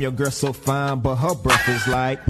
Damn, your girl so fine, but her breath is like.